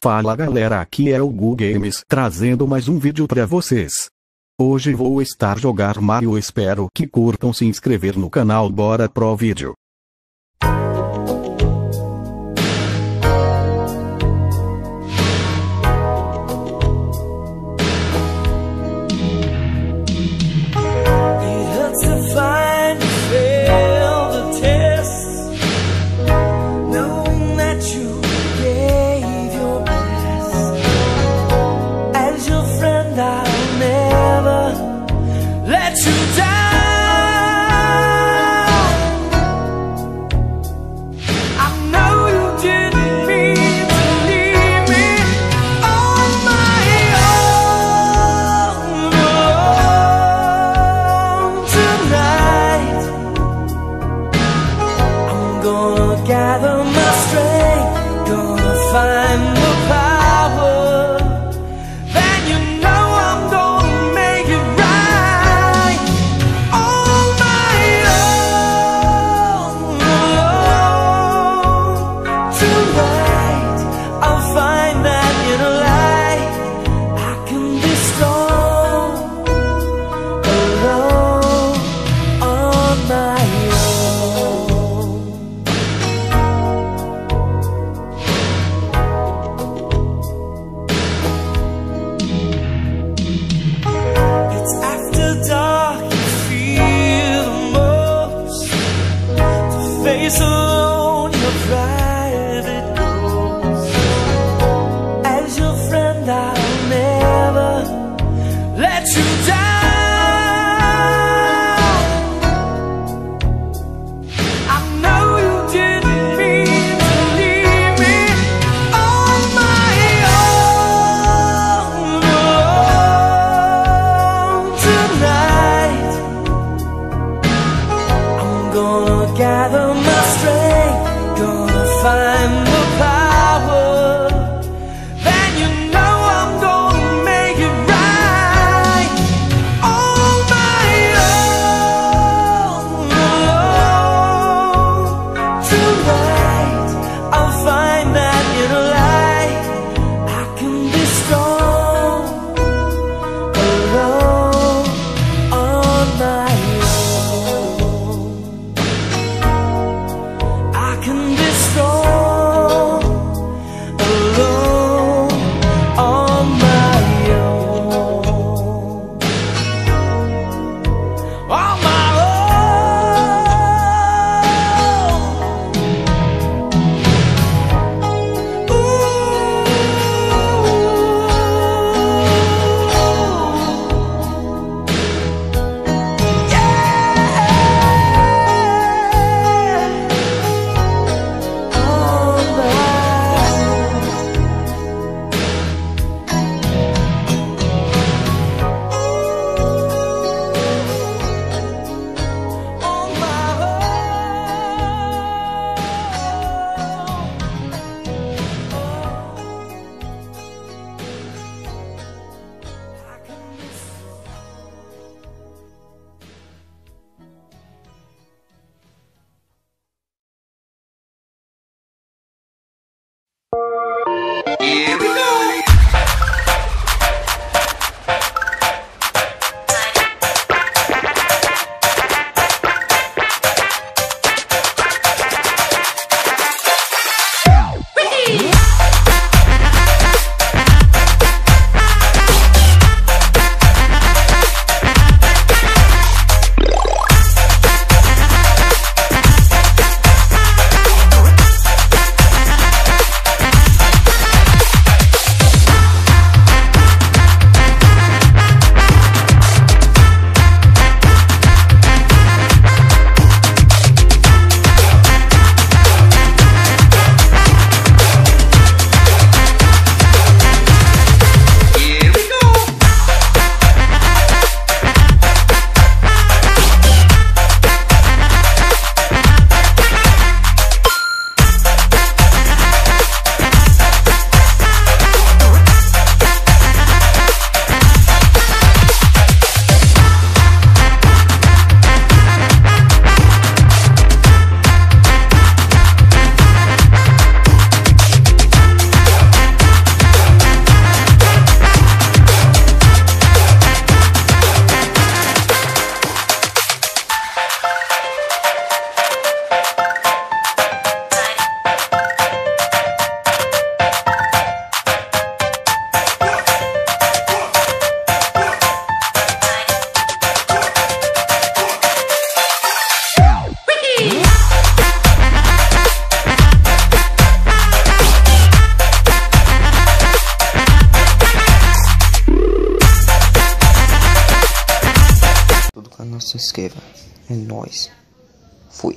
Fala galera, aqui é o Gu Games, trazendo mais um vídeo pra vocês. Hoje vou estar jogar Mario, espero que curtam se inscrever no canal, bora pro vídeo. gonna gather my strength, gonna find is you're right. Se inscreva. É nóis. Fui.